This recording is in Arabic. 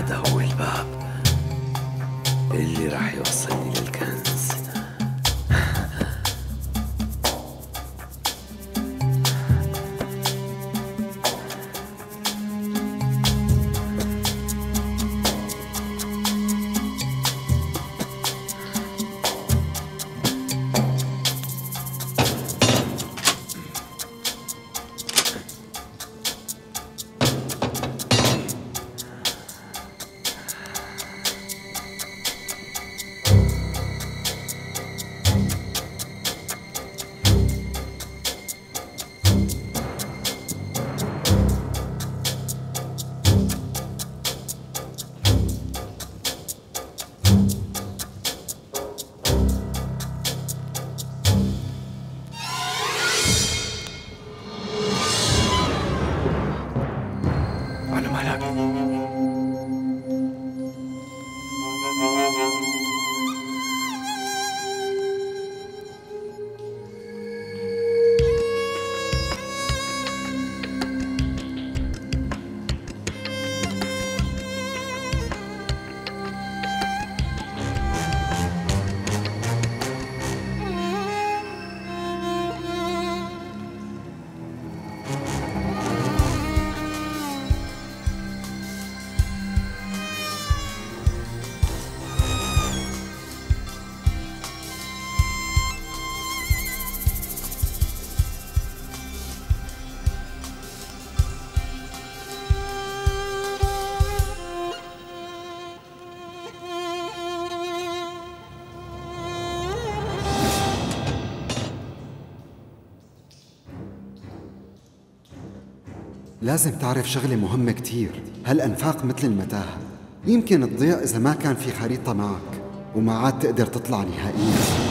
هذا هو الباب اللي راح يوصلني. 快点 لازم تعرف شغلة مهمة كتير. هالأنفاق مثل المتاهة. يمكن تضيع إذا ما كان في خريطة معك وما عاد تقدر تطلع نهائيا.